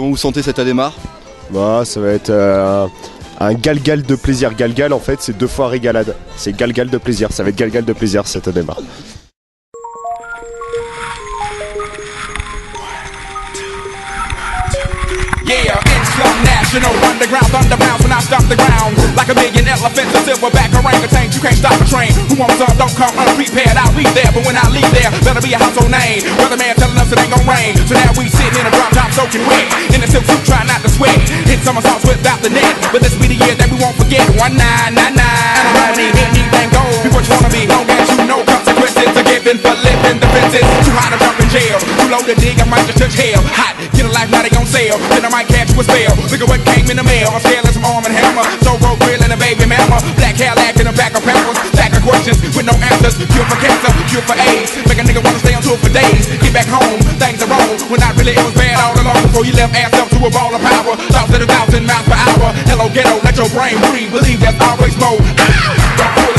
vous sentez cette démarre Bah, ça va être euh, un galgal de plaisir. Galgal, en fait, c'est deux fois régalade. C'est galgal de plaisir. Ça va être galgal de plaisir cette démarre. Yeah, Islam National Underground thunder bounce when I stop the ground Like a million elephants, a silverback orangutan You can't stop a train Who wants some, don't come unprepared I'll be there, but when I leave there Better be a household name Weatherman telling us it ain't gon' rain So now we sitting in a drop top soaking wet. In a silk suit trying not to sweat Hit somersaults without the net. But this be the year that we won't forget. One nine nine nine. Need anything gold Be what you wanna be. Long as you know consequences are given for living the Too high to jump in jail. Too low to dig, I might just touch hell. Hot, get a life, now they gon' sell Then I might catch you a spell. Look at what came in the mail. I'm scaling some arm and hammer. So road grill and a baby mama. Black Cadillac in the back of pampers. Stack of questions with no answers. Cure for cancer, cure for AIDS. Make a nigga wanna stay you left ass up to a ball of power. Thoughts at a thousand miles per hour. Hello ghetto, let your brain breathe. Believe there's always more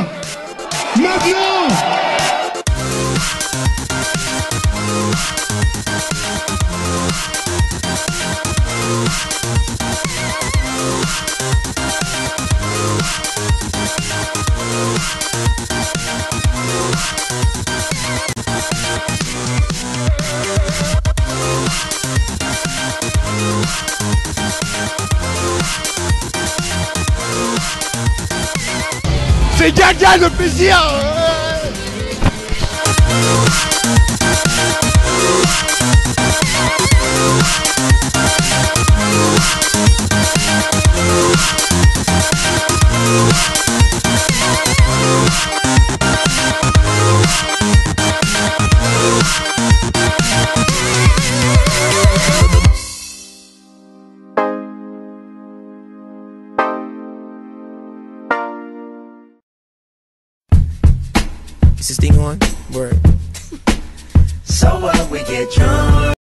Love you! We'll be right back. C'est Gaga le plaisir. Is this thing on? Word. So what? We get drunk.